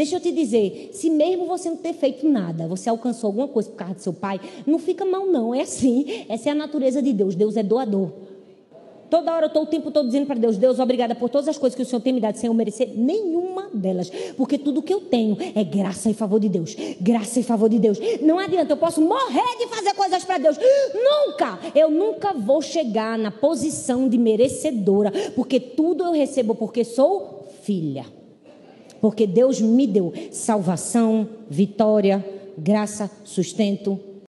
Deixa eu te dizer, se mesmo você não ter feito nada, você alcançou alguma coisa por causa do seu pai, não fica mal não, é assim. Essa é a natureza de Deus. Deus é doador. Toda hora eu estou o tempo todo dizendo para Deus, Deus, obrigada por todas as coisas que o Senhor tem me dado sem eu merecer nenhuma delas. Porque tudo que eu tenho é graça e favor de Deus. Graça e favor de Deus. Não adianta, eu posso morrer de fazer coisas para Deus. Nunca, eu nunca vou chegar na posição de merecedora. Porque tudo eu recebo porque sou filha. Porque Deus me deu salvação, vitória, graça, sustento,